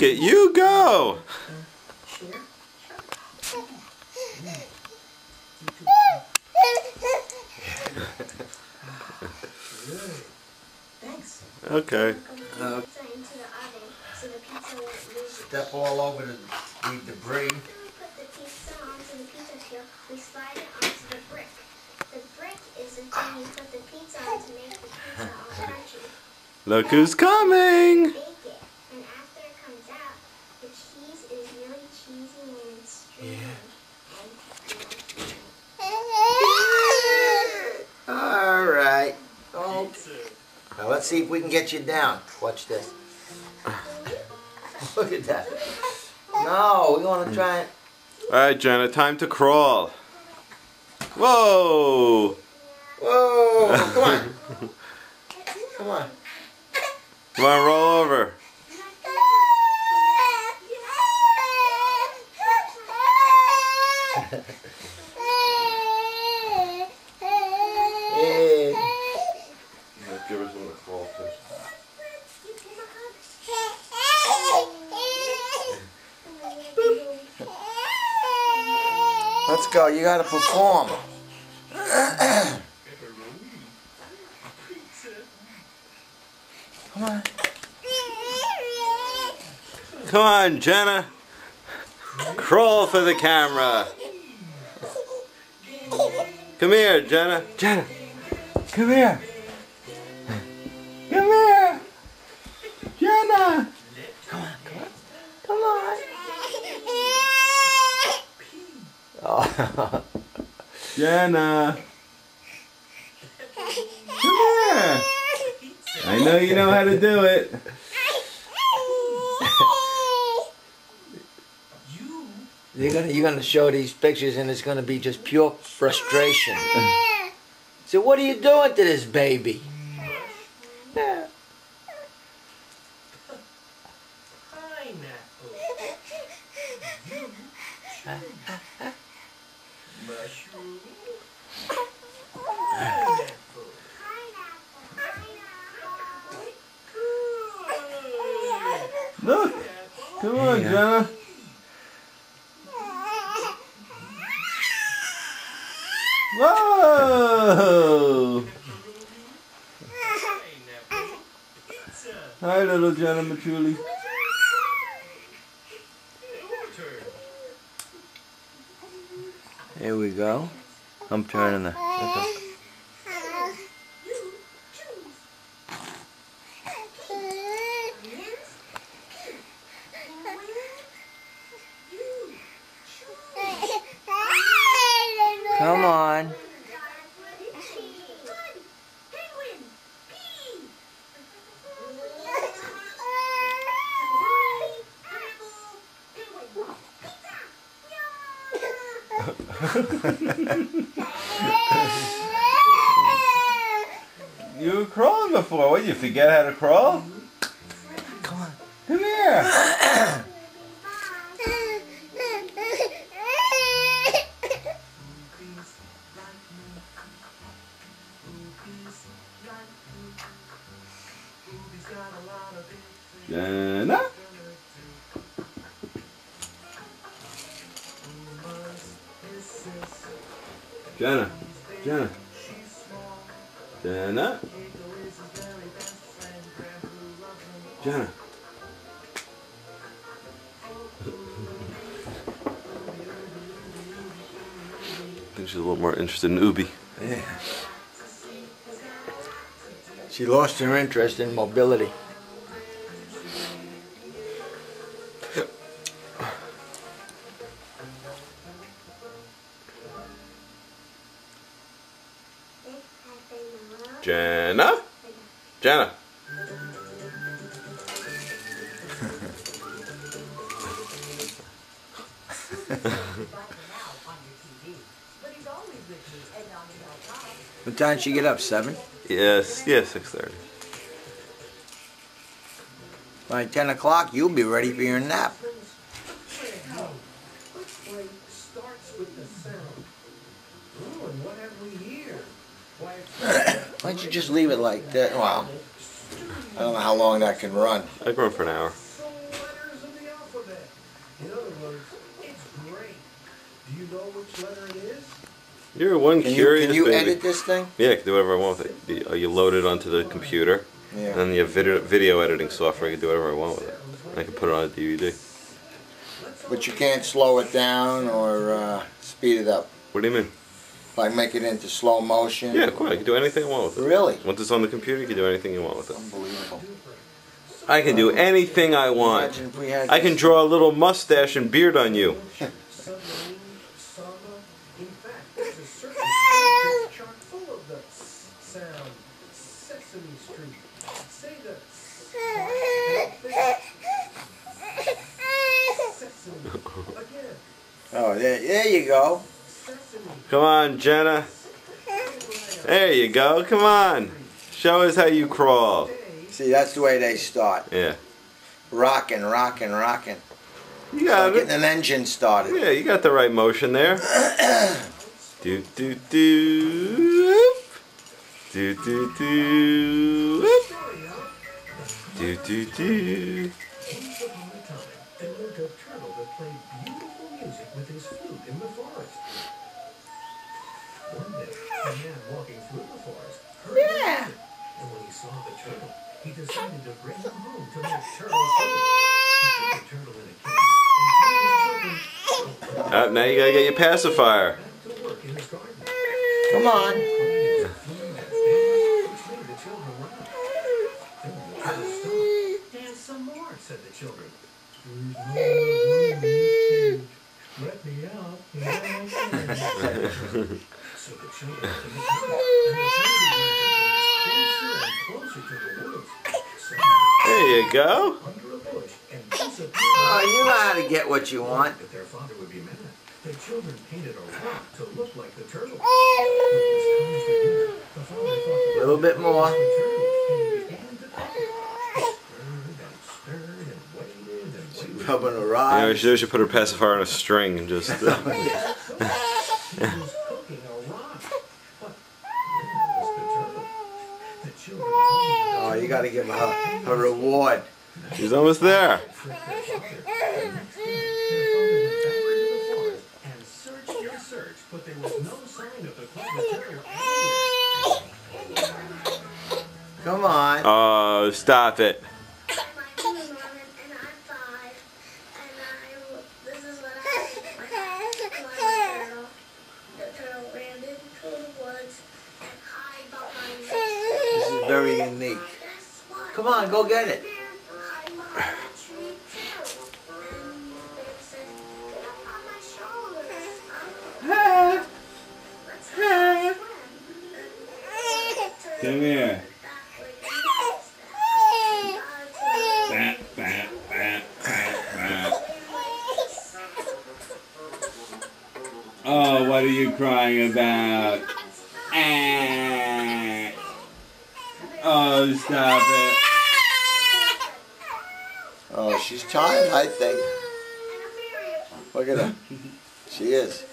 Look at you go! Okay. Uh, pizza into the oven so the pizza won't lose its Step all over the, the debris. After we put the pizza onto the pizza peel, we slide it onto the brick. The brick is the thing you put the pizza on to make the pizza all crunchy. Look who's coming! Bake it, and after it comes out, the cheese is really cheesy and it's streaming. All right. Oh. Now let's see if we can get you down. Watch this. Look at that. No, we want to hmm. try it. Alright, Jenna, time to crawl. Whoa! Whoa! Come on. Come on. Come on, roll over. Yeah. Give us a crawl Let's go. You got to perform. Come on. Come on, Jenna. Crawl for the camera. Come here, Jenna. Jenna, come here. Jenna. Come here. I know you know how to do it. You're gonna you're gonna show these pictures and it's gonna be just pure frustration. so what are you doing to this baby? Look. Come on, Yeah. Jenna. Whoa! Hi, little Jenna. Your. Here we go. I'm turning the. Come on. You were crawling before. What, you forget how to crawl? Come on. Come here. Jenna. Jenna. Jenna. Jenna. Jenna. I think she's a little more interested in Ubi. Yeah. She lost her interest in mobility. Jenna? Jenna. What time did she get up? Seven? Yes, yes, 6.30. By ten o'clock, you'll be ready for your nap. starts with the sound. Oh, what have we here? Why, Why don't you just leave it like that? Well, I don't know how long that can run. I can run for an hour. You're one Can you, curious can you baby. edit this thing? Yeah, I can do whatever I want with it. You- load it onto the computer, and then you have video, video editing software. I can do whatever I want with it. I can put it on a DVD. But you can't slow it down or uh, speed it up. What do you mean? Like make it into slow motion. Yeah, of course. I can do anything I want with it. Really? Once it's on the computer, you can do anything you want with it. Unbelievable. I can do anything I want. Imagine if we had I can draw a little mustache and beard on you. there, there you go. Come on, Jenna. There you go. Come on. Show us how you crawl. See, that's the way they start. Yeah. Rocking, rocking, rocking. You got Getting it. an engine started. Yeah, you got the right motion there. do do do. Do do do. Do do do. Once upon a time, there lived a turtle that played beautiful music with his flute in the forest. One day, a man walking through the forest heard the music, and when he saw the turtle, he decided to bring him home to make turtle soup. He put the turtle in a cage and told his children, Uh, now you gotta get your pacifier. back to work in his garden. Come on. Which made the children laugh. Then when the turtle stopped, dance some more, said the children. There's no more room in this cage. Let me out. and I'll sing." so the children opened the cage, and the turtle began to dance closer to the woods. There you go. under a bush and disappeared. Oh, you know how to get what you want. That their father would be mad. The children painted a rock to look like the turtle. When it was time for dinner, the father thought the Little bit more. was the turtle, and he began to cook it. He stirred and stirred and waited and waited. Rubbing a You know, rod. she should put her pacifier on a string and just. Uh, He was cooking a rock. But where was the turtle? The children Oh, you got to give her a reward. she's almost there. tricked their father. The next day, their father went back into the forest and searched and searched, but there was no sign of the clever turtle anywhere. Come on. Oh, stop it. My name is Norman, and I'm five. And I, this is what happened. My dad was a turtle. The turtle ran into the woods and hid behind the This is very unique. Come on, go get it. Come here. Oh, what are you crying about? Oh, stop it. Oh, she's tired, I think. Look at her. She is.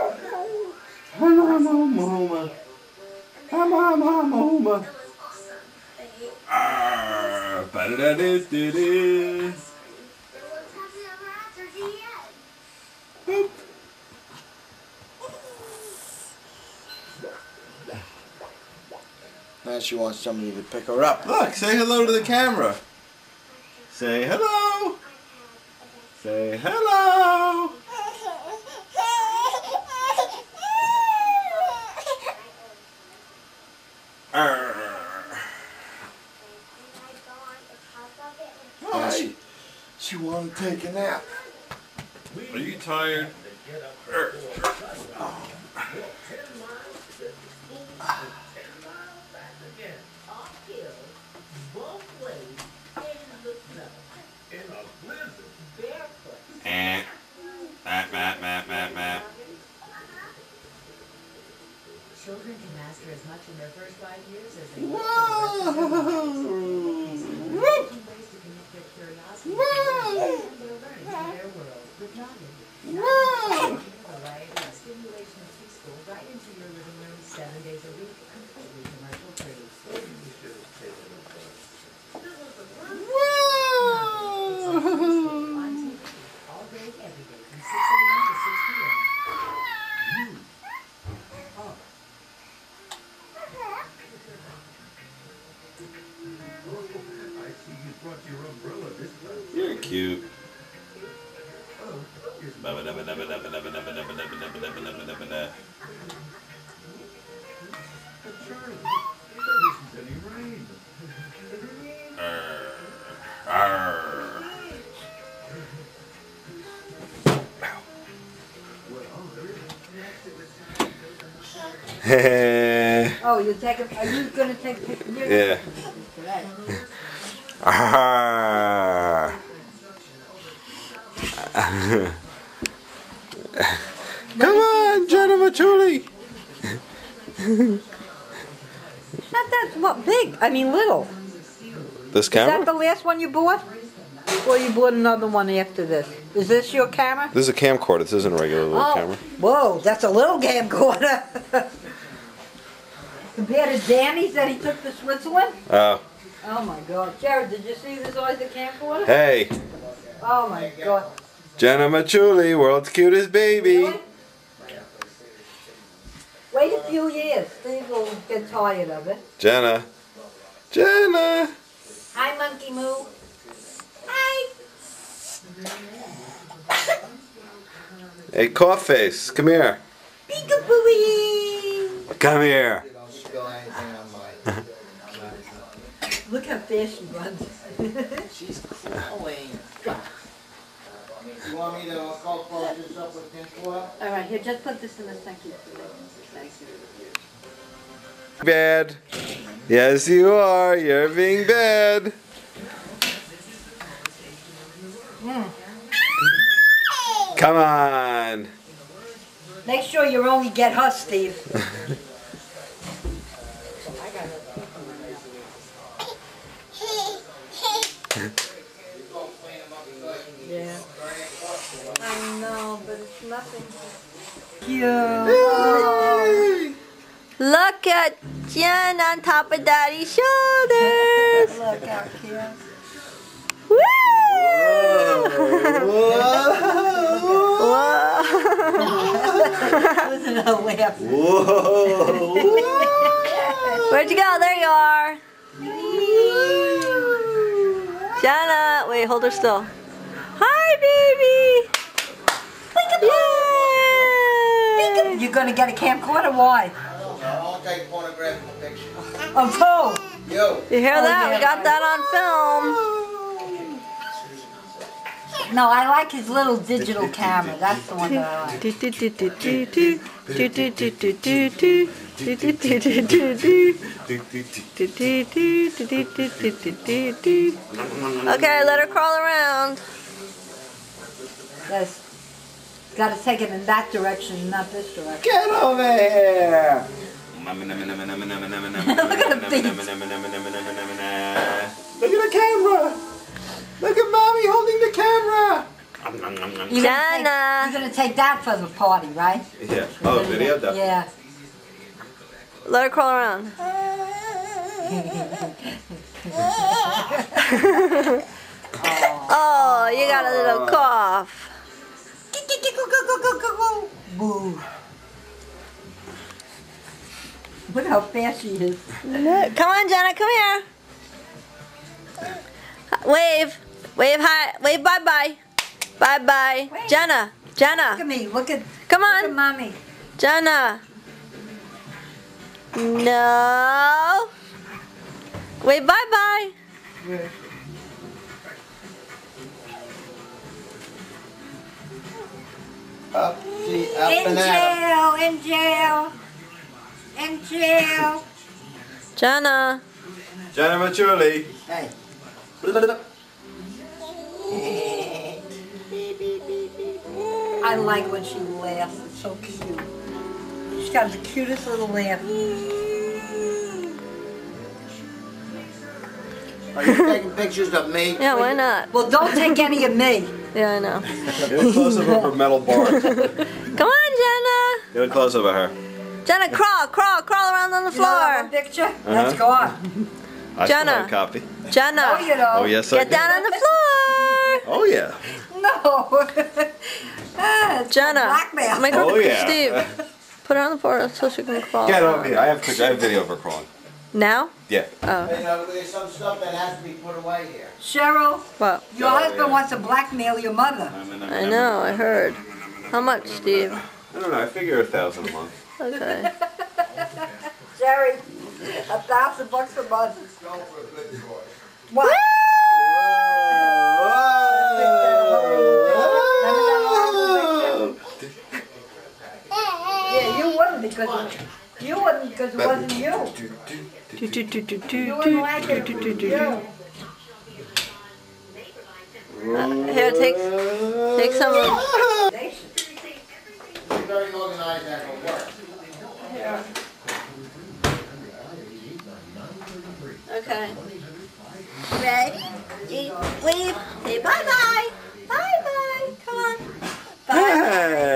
Ah, hama, hama, hama. Hama, hama, hama, hama. Arr, ba-da-da-do-do-do. Boop. Now she wants somebody to pick her up. Look, say hello to the camera. Say hello. Say hello. Arr. Now she, she want to take a nap. Are you tired? Er, er. As much in their first five years as they will Oh, you take a, are you gonna take a picture? Yeah. Ah. Come on, Jenna Machuli. Not that, what, big, I mean little. This camera? Is that the last one you bought? Or you bought another one after this? Is this your camera? This is a camcorder. This isn't a regular little Oh, camera. whoa, that's a little camcorder. Compared to Danny's that he took to Switzerland? Oh, Oh my god. Jared, did you see the size of the camcorder? hey, Oh my god. Jenna Machuli, world's cutest baby. Really? Wait a few years. Steve will get tired of it. Jenna. Jenna. Hi, Monkey Moo. Hi. Hey, cough face, come here. Peekaboo. Come here. Don't spill anything on my. Look how fast she runs. She's crawling. You want me to go close this up with tinfoil? All right, here, just put this in the sink. Thank you. Bad. Yes, you are. You're being bad. Hmm. Come on. Make sure you only get her, Steve. yeah. I know, but it's nothing. Cute. Look at Jen on top of Daddy's shoulders. Look how cute. Woo! Listen to her laugh. Where'd you go? There you are. Jenna, wait, hold her still. Hi, baby. Yay! You gonna get a camcorder? Why? Oh, I'll take pornographic pictures. Of who? You. You hear Oh, that? We got that on film. No, I like his little digital camera. That's the one that I like. Okay, let her crawl around. That's got to take it in that direction, not this direction. Get over here. Look at the camera. Look at mommy holding the camera. You're gonna, take, Jana. you're gonna take that for the party, right? Yeah. Oh, video. Definitely. Yeah. Let her crawl around. Oh, you got a little cough. Boo. Look how fast she is. Look. Come on, Jenna, come here. Wave. Wave hi. Wave bye bye bye. Bye bye. Wait. Jenna. Look Jenna. at me. Look at, Come look at on. mommy. Jenna. No. Wave bye bye. Up, see, up In and at 'em. jail, in jail, in jail. Jenna. Jenna Machuli. Hey. I like when she laughs. It's so cute. She's got the cutest little laugh. Are you taking pictures of me? Yeah, why not? Well, don't take any of me. Yeah, I know. Get a close up of her metal bar. Come on, Jenna. Do a close up of her. Jenna. Jenna, crawl, crawl, crawl around on the You know that one floor. picture? Uh-huh. That's gone. I Jenna. have a copy. Oh, Jenna. you know. Oh yes, I Get do. down on the floor. Oh yeah. No. ah, it's Jenna. Blackmail. Make her Oh, yeah. Steve. Put her on the floor so she can crawl. Get over here. I have I have video of her crawling. Now? Yeah. Oh. You know, there's some stuff that has to be put away here. Cheryl, What? your husband wants to blackmail your mother. I know, I heard. How much, Steve? I don't know. I figure a thousand a month. Okay. Jerry, a thousand bucks a month. What? Yeah, you wouldn't because you wouldn't because it wasn't you. Do, do, do, do, do, You do, wouldn't like it. do, if do, it do, was do. you. Uh, Here, take, take some of You're very organized at her work. Okay. Ready? You wave. Say bye bye. Bye bye. Come on. Bye.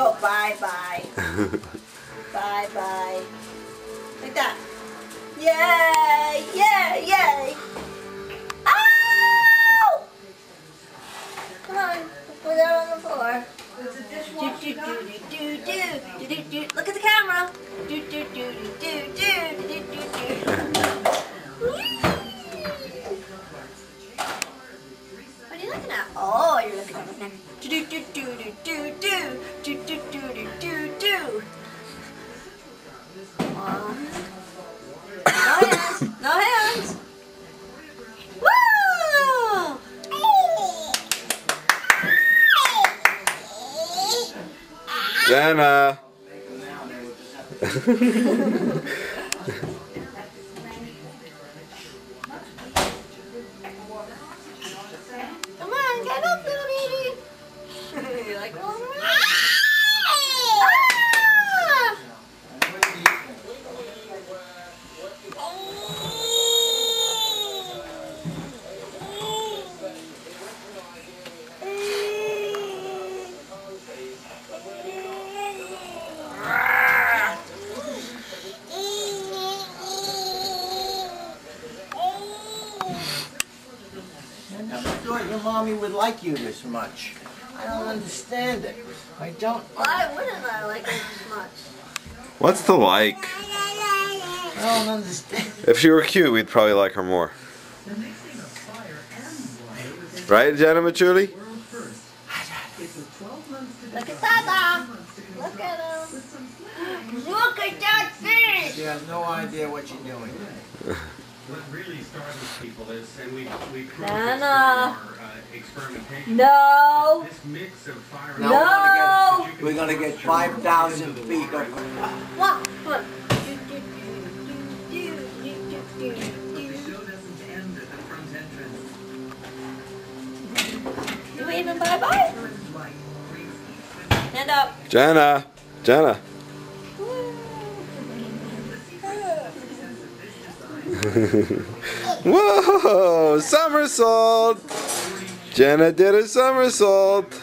go bye-bye. bye-bye. Like that. Yeah. Jenna. mommy would like you this much. I don't understand it. I don't. Why wouldn't I like it this much? What's the like? I don't understand. If she were cute, we'd probably like her more. Right, Jenna Machuli? Look at Dada. Look at him. Look at that fish. She has no idea what you're doing. What really startles people is, and we we proved this experimentation. No. This, mix of fire no. no. We're going to get 5,000 feet of... What? What? Bye-bye? Stand up. Jenna. Jenna. Whoa! Somersault! Jenna did a somersault.